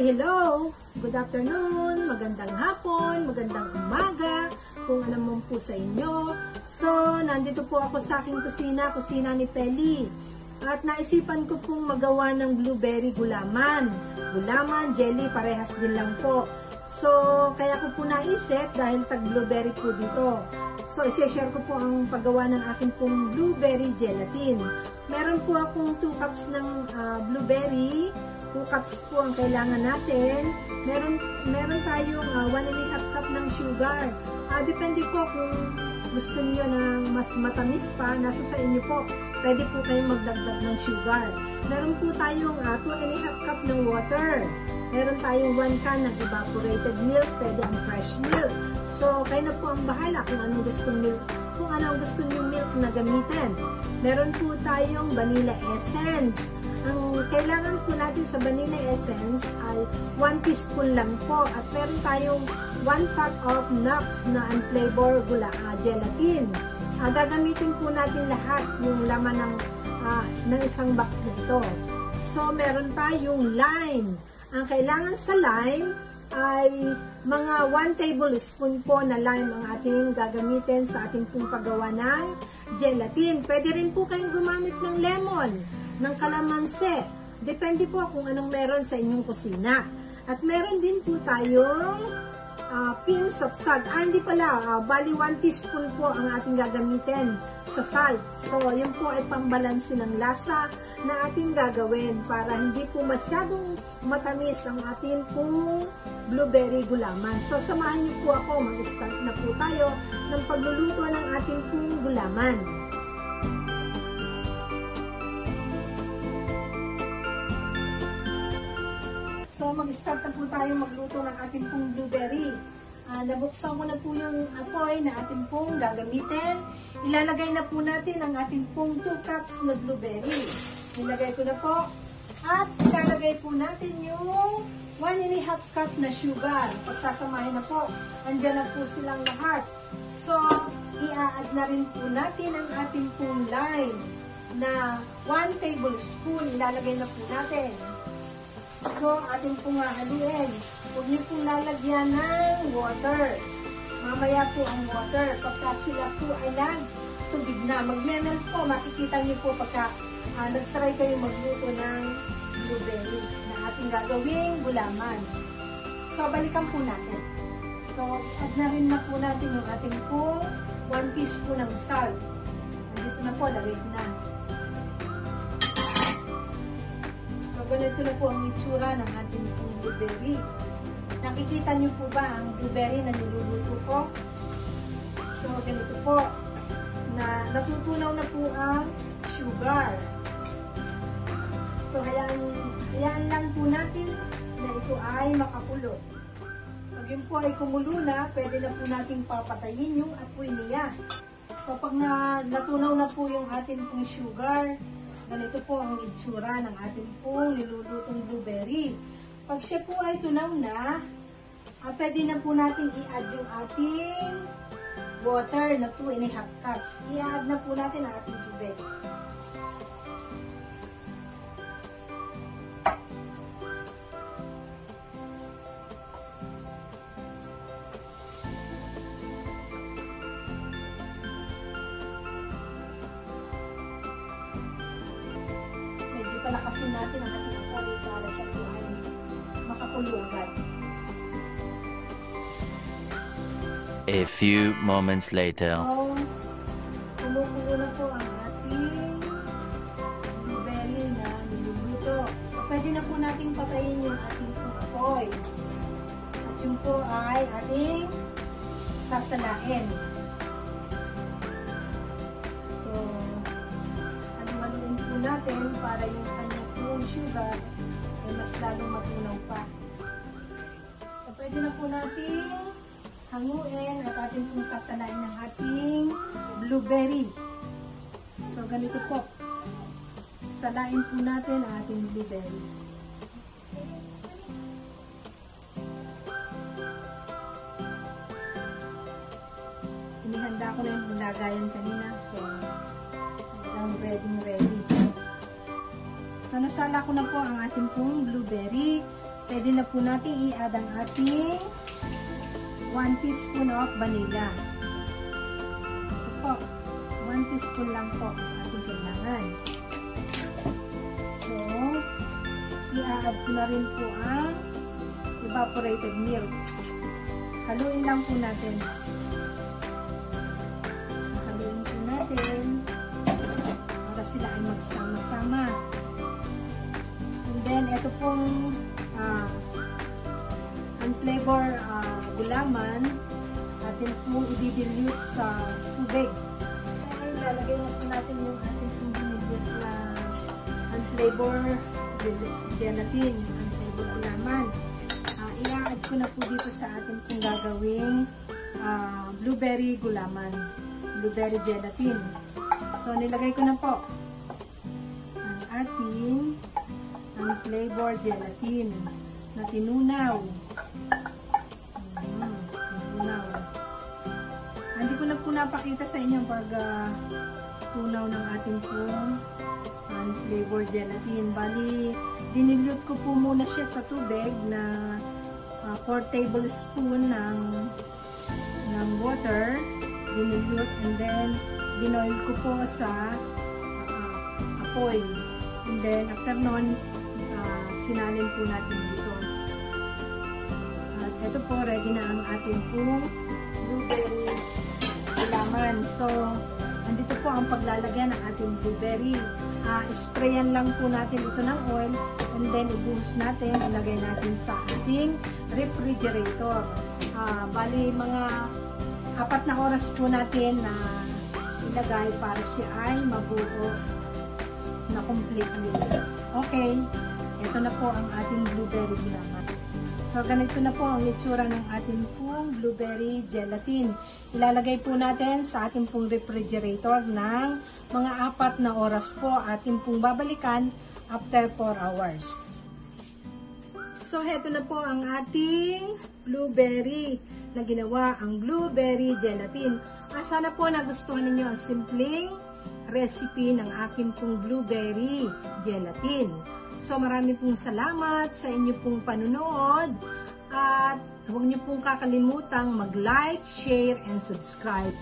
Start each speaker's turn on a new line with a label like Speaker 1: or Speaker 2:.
Speaker 1: hello! Good afternoon, magandang hapon, magandang umaga, kung ano man po sa inyo. So, nandito po ako sa aking kusina, kusina ni Peli. At naisipan ko pong magawa ng blueberry gulaman. Gulaman, jelly, parehas din lang po. So, kaya ko po naisip dahil tag blueberry po dito. So, isi-share ko po ang paggawa ng aking pong blueberry gelatin. Meron po akong 2 cups ng uh, blueberry, 2 cups po ang kailangan natin. Meron, meron tayong uh, 1 and a half cup ng sugar. Uh, depende po kung gusto niyo ng mas matamis pa, nasa sa inyo po. Pwede po kayong magdagdag ng sugar. Meron po tayong uh, 2 and a half cup ng water. Meron tayong 1 can ng evaporated milk, pwede ang fresh milk. So, kayo na po ang bahala kung anong gusto milk, kung anong gusto niyo milk na gamitin. Meron po tayong vanilla essence. Ang kailangan po natin sa vanilla essence ay 1 teaspoon lang po. At meron tayong 1 pack of nuts na unflavor gula, uh, gelatin. Uh, gagamitin po natin lahat yung laman ng, uh, ng isang box na ito. So, meron tayong lime. Ang kailangan sa lime ay mga 1 tablespoon po na lime ang ating gagamitin sa ating pong paggawa ng gelatin. Pwede rin po kayong gumamit ng lemon, ng kalamansi. Depende po kung anong meron sa inyong kusina. At meron din po tayong uh, pins of salt. Ah, hindi pala, uh, bali 1 teaspoon po ang ating gagamitin sa salt. So, yun po ay pambalansi ng lasa na ating gagawin para hindi po masyadong matamis ang ating pong blueberry gulaman. So, samahan niyo po ako, mag-start na po tayo ng pagluluto ng ating pong gulaman. So, mag-start na po tayo magluto ng ating pong blueberry. Uh, nabuksan ko na po yung apoy na ating pong gagamitin. Ilalagay na po natin ang ating pong 2 cups na blueberry. Ilagay ko na po. At ilalagay po natin yung 1 and a half cup na sugar. Pagsasamahin na po, andyan na po silang lahat. So, i-add na rin po natin ang ating pong lime na 1 tablespoon. Ilalagay na po natin. So, ating pong haluin. Huwag niyo pong lalagyan ng water. Mamaya po ang water. Pagka sila po ay tubig na. Magmemelt po. Makikita niyo po pagka uh, nag-try kayo magluto ng blueberry na ating gagawing gulaman. So, balikan po natin. So, add na rin na po natin yung ating po 1 teaspoon ng salt. Dito na po, lagay na. Ganito na po ang itsura ng ating pong blueberry. Nakikita niyo po ba ang blueberry na niluluto ko? So, ganito po. Na natutunaw na po ang sugar. So, hayaan, hayaan lang po natin na ito ay makakulo. Pag yun po ay kumulo na, pwede na po nating papatayin yung apoy niya. So, pag na, natunaw na po yung ating pong sugar, ganito po ang itsura ng ating pong nilulutong blueberry. Pag siya po ay tunaw na, ah, pwede na po natin i-add yung ating water na 2 and a half cups. I-add na po natin ang ating tubig. Palakasin natin ang ating apoy para siya po ay makakulo agad.
Speaker 2: A few moments later.
Speaker 1: So, kumukulo na po ang ating blueberry na niluluto. So, pwede na po nating patayin yung ating apoy. At yung po ay ating sasalain. Sugar ay mas lalong matunaw pa. So, pwede na po natin hanguin at ating pong sasalain ng ating blueberry. So, ganito po. Salain po natin ang ating blueberry. Inihanda ko na yung lagayan kanina. So, hanggang ready ready. So, nasala ko na po ang ating pong blueberry. pwede na po natin i-add ang ating 1 teaspoon of vanilla. Ito po, 1 teaspoon lang po ang ating kailangan. So, i-add ko na rin po ang evaporated milk. Haluin lang po natin. Ito pong uh, flavor uh, gulaman atin po i-dilute sa tubig. Ay, lalagay na po natin yung ating dinilute na unflavor gelatin, unflavor gulaman. Uh, I-add ko na po dito sa ating pong gagawing uh, blueberry gulaman, blueberry gelatin. So, nilagay ko na po ang ating unflavor gelatin na tinunaw. Hmm, tinunaw. Hindi ko na po napakita sa inyo pag uh, tunaw ng ating pong unflavor gelatin. Bali, dinilute ko po muna siya sa tubig na uh, 4 tablespoon ng ng water. Dinilute and then binoil ko po sa uh, apoy. And then after nun, sinalin po natin dito. At ito po, ready na ang ating pong blueberry gulaman. So, andito po ang paglalagyan ng ating blueberry. Uh, sprayan lang po natin ito ng oil and then ibuhos natin, ilagay natin sa ating refrigerator. Uh, bali, mga apat na oras po natin na ilagay para siya ay mabuo na completely. Okay, ito na po ang ating blueberry gulaman. So, ganito na po ang itsura ng ating pong blueberry gelatin. Ilalagay po natin sa ating pong refrigerator ng mga apat na oras po. Ating pong babalikan after 4 hours. So, heto na po ang ating blueberry na ginawa ang blueberry gelatin. Ah, sana po nagustuhan ninyo ang simpleng recipe ng aking pong blueberry gelatin. So marami pong salamat sa inyo pong panunood at huwag niyo pong kakalimutang mag-like, share, and subscribe